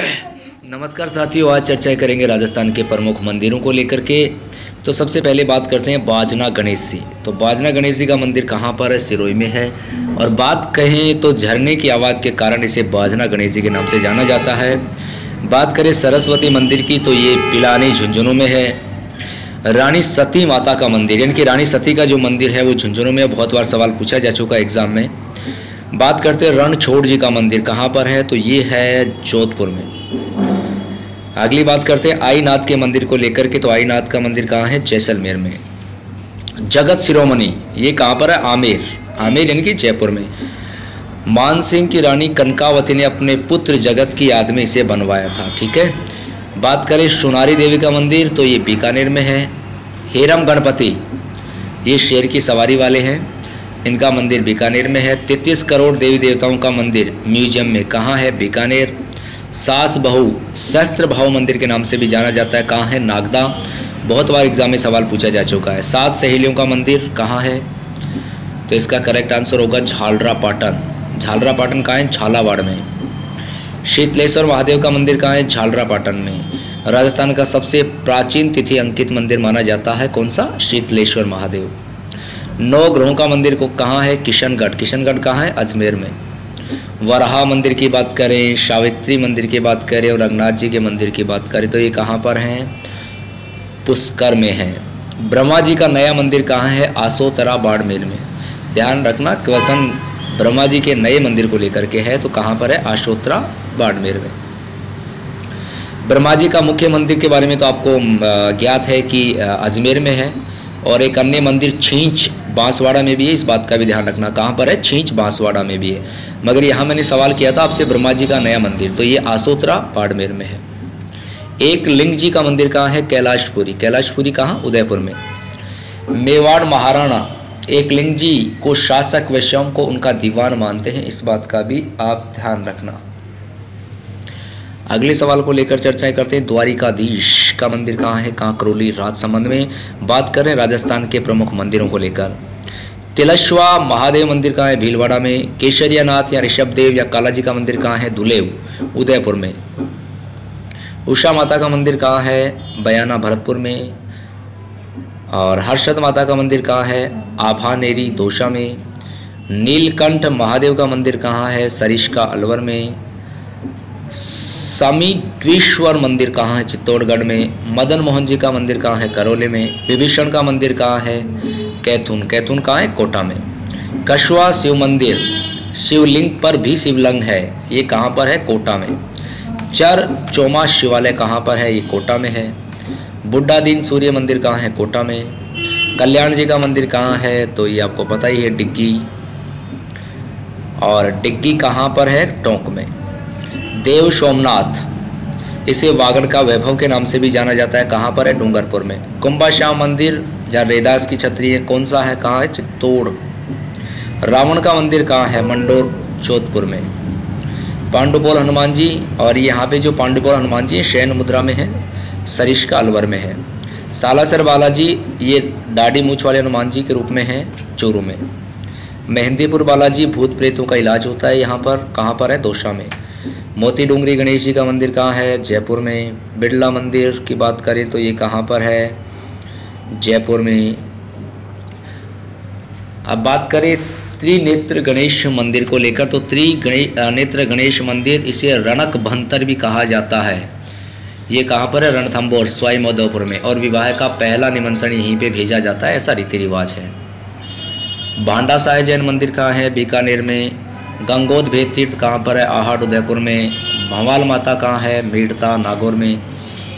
नमस्कार साथियों, आज चर्चा करेंगे राजस्थान के प्रमुख मंदिरों को लेकर के। तो सबसे पहले बात करते हैं बाजना गणेश जी। तो बाजना गणेश जी का मंदिर कहाँ पर है? सिरोई में है। और बात कहें तो झरने की आवाज़ के कारण इसे बाजना गणेश जी के नाम से जाना जाता है। बात करें सरस्वती मंदिर की तो ये पिलानी झुंझुनू में है। रानी सती माता का मंदिर, यानी कि रानी सती का जो मंदिर है, वो झुंझुनू में बहुत बार सवाल पूछा जा चुका है एग्ज़ाम में। बात करते हैं रणछोड़ जी का मंदिर कहाँ पर है? तो ये है जोधपुर में। अगली बात करते हैं आईनाथ के मंदिर को लेकर के। तो आईनाथ का मंदिर कहाँ है? जैसलमेर में। जगत शिरोमणि, ये कहाँ पर है? आमेर। आमेर यानी कि जयपुर में। मानसिंह की रानी कनकावती ने अपने पुत्र जगत की याद में इसे बनवाया था, ठीक है? बात करें सोनारी देवी का मंदिर तो ये बीकानेर में है। हेरम गणपति, ये शेर की सवारी वाले हैं। इनका मंदिर बीकानेर में है। तैतीस करोड़ देवी देवताओं का मंदिर म्यूज़ियम में कहाँ है? बीकानेर। सास बहु शस्त्र भाव मंदिर के नाम से भी जाना जाता है। कहाँ है? नागदा। बहुत बार एग्ज़ाम में सवाल पूछा जा चुका है। सात सहेलियों का मंदिर कहाँ है? तो इसका करेक्ट आंसर होगा झालरा पाटन झालरा पाटन कहाँ है? झालावाड़ में। शीतलेश्वर महादेव का मंदिर कहाँ है? झालरा पाटन में। राजस्थान का सबसे प्राचीन तिथि अंकित मंदिर माना जाता है। कौन सा? शीतलेश्वर महादेव। नौ ग्रहों का मंदिर को कहाँ है? किशनगढ़। किशनगढ़ कहाँ है? अजमेर में। वराहा मंदिर की बात करें, सावित्री मंदिर की बात करें और रंगनाथ जी के मंदिर की बात करें तो ये कहाँ पर हैं? पुष्कर में है। ब्रह्मा जी का नया मंदिर कहाँ है? आसोतरा बाड़मेर में। ध्यान रखना क्वेश्चन ब्रह्मा जी के नए मंदिर को लेकर के है तो कहाँ पर है? आशोत्रा बाड़मेर में। ब्रह्मा जी का मुख्य मंदिर के बारे में तो आपको ज्ञात है कि अजमेर में है और एक अन्य मंदिर छींच बांसवाड़ा में भी है, इस बात का भी ध्यान रखना। कहाँ पर है? छींच बांसवाड़ा में भी है। मगर यहाँ मैंने सवाल किया था आपसे ब्रह्मा जी का नया मंदिर तो ये आसोत्रा बाड़मेर में है। एक लिंग जी का मंदिर कहाँ है? कैलाशपुरी। कैलाशपुरी कहाँ? उदयपुर में। मेवाड़ महाराणा, एक लिंग जी को शासक व स्वयं को उनका दीवान मानते हैं, इस बात का भी आप ध्यान रखना। अगले सवाल को लेकर चर्चाएँ करते हैं। द्वारिकाधीश का मंदिर कहाँ है? कांकरोली राजसमंद में। बात करें राजस्थान के प्रमुख मंदिरों को लेकर। तिलश्वा महादेव मंदिर कहाँ है? भीलवाड़ा में केशरिया नाथ या ऋषभ देव या कालाजी का मंदिर कहाँ है? दुलेव, उदयपुर में। उषा माता का मंदिर कहाँ है? बयाना भरतपुर में। और हर्षद माता का मंदिर कहाँ है? आभानेरी दोषा में। नीलकंठ महादेव का मंदिर कहाँ है? सरिश्का अलवर में। समीश्वर मंदिर कहाँ है? चित्तौड़गढ़ में, मदन मोहन जी का मंदिर कहाँ है? करौले में, विभीषण का मंदिर कहाँ है? कैथुन। कैथुन कहाँ है? कोटा में। कशवा शिव मंदिर, शिवलिंग पर भी शिवलिंग है। ये कहाँ पर है? कोटा में। चर चोमा शिवालय कहाँ पर है? ये कोटा में है। बुड्ढा दीन सूर्य मंदिर कहाँ है? कोटा में। कल्याण जी का मंदिर कहाँ है? तो ये आपको पता ही है, डिग्गी। और डिग्गी कहाँ पर है? टोंक में। देव सोमनाथ, इसे वागड़ का वैभव के नाम से भी जाना जाता है। कहाँ पर है? डूंगरपुर में। कुंभा श्याम मंदिर, जहाँ रेदास की छतरी है। कौन सा है? कहाँ है? चित्तौड़। रावण का मंदिर कहाँ है? मंडोर, जोधपुर में। पांडुपोल हनुमान जी, और यहाँ पे जो पांडुपोल हनुमान जी शैन मुद्रा में है, सरिश का अलवर में है। सालासर बालाजी, ये दाढ़ी मूछ वाले हनुमान जी के रूप में है, चूरू में। मेहंदीपुर बालाजी, भूत प्रेतों का इलाज होता है यहाँ पर। कहाँ पर है? दोशा में। मोती डूंगरी गणेश जी का मंदिर कहाँ है? जयपुर में। बिरला मंदिर की बात करें तो ये कहाँ पर है? जयपुर में। अब बात करें त्रिनेत्र गणेश मंदिर को लेकर तो त्रि नेत्र गणेश मंदिर, इसे रणक भंतर भी कहा जाता है। ये कहाँ पर है? रणथम्बोर स्वाई मधोपुर में। और विवाह का पहला निमंत्रण यहीं पे भेजा जाता है, ऐसा रीति रिवाज है। भांडा साय जैन मंदिर कहाँ है? बीकानेर में। गंगोद भेद तीर्थ कहाँ पर है? आहट उदयपुर में। भंवाल माता कहाँ है? मेड़ता नागौर में।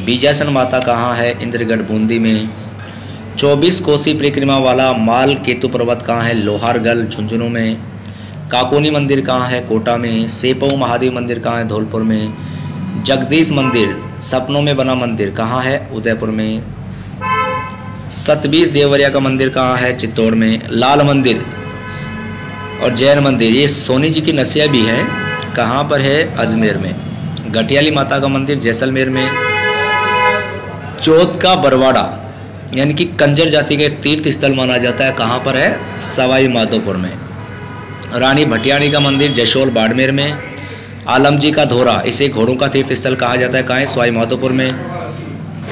बीजासन माता कहाँ है? इंद्रगढ़ बूंदी में। चौबीस कोसी परिक्रमा वाला माल केतु पर्वत कहाँ है? लोहारगल झुंझुनू में। काकोनी मंदिर कहाँ है? कोटा में। सेपऊ महादेव मंदिर कहाँ है? धौलपुर में। जगदीश मंदिर, सपनों में बना मंदिर कहाँ है? उदयपुर में। सतबीस देवरिया का मंदिर कहाँ है? चित्तौड़ में। लाल मंदिर और जैन मंदिर ये सोनी जी की नसिया भी है, कहाँ पर है? अजमेर में। घटियाली माता का मंदिर जैसलमेर में। चौथ का बरवाड़ा, यानी कि कंजर जाति के तीर्थ स्थल माना जाता है, कहाँ पर है? सवाई माधोपुर में। रानी भटियाणी का मंदिर जशोल बाड़मेर में। आलम जी का धोरा, इसे घोड़ों का तीर्थ स्थल कहा जाता है, कहाँ है? स्वाई माधोपुर में।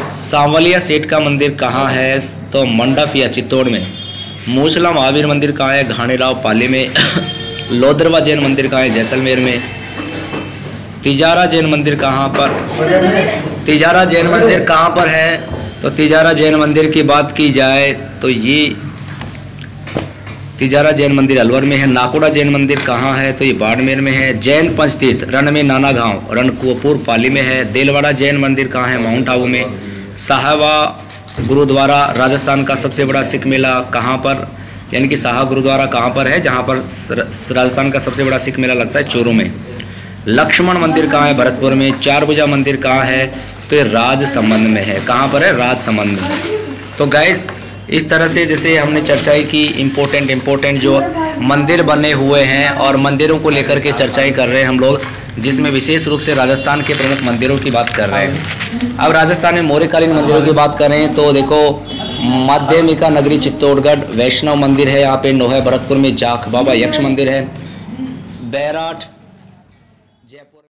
सांवलिया सेठ का मंदिर कहाँ है? तो मंडप या चित्तौड़ में। मूसला महावीर मंदिर कहाँ है? घाणेराव पाली में, लोदरवा जैन मंदिर कहाँ है? जैसलमेर में। तिजारा जैन मंदिर कहाँ पर? तिजारा जैन मंदिर कहाँ पर है? तो तिजारा जैन मंदिर की बात की जाए तो ये तिजारा जैन मंदिर अलवर में है, नाकोड़ा जैन मंदिर कहाँ है? तो ये बाड़मेर में है। जैन पंचतीर्थ रण में नाना गाँव रणकुपुर पाली में है। देलवाड़ा जैन मंदिर कहाँ है? माउंट आबू में। साहवा गुरुद्वारा राजस्थान का सबसे बड़ा सिख मेला कहाँ पर? यानी कि साहा गुरुद्वारा कहाँ पर है, जहाँ पर राजस्थान का सबसे बड़ा सिख मेला लगता है? चोरों में। लक्ष्मण मंदिर कहाँ है भरतपुर में? चार बुजा मंदिर कहाँ है? तो ये राज संबंध में है। कहाँ पर है? राज संबंध में। तो गाय इस तरह से जैसे हमने चर्चाएँ की इम्पोर्टेंट इम्पोर्टेंट जो मंदिर बने हुए हैं और मंदिरों को लेकर के चर्चाएँ कर रहे हैं हम लोग जिसमें विशेष रूप से राजस्थान के प्रमुख मंदिरों की बात कर रहे हैं। अब राजस्थान में मौर्यकालीन मंदिरों की बात करें तो देखो माध्यमिका नगरी चित्तौड़गढ़ वैष्णव मंदिर है यहाँ पे नोहे भरतपुर में जाख बाबा यक्ष मंदिर है बैराट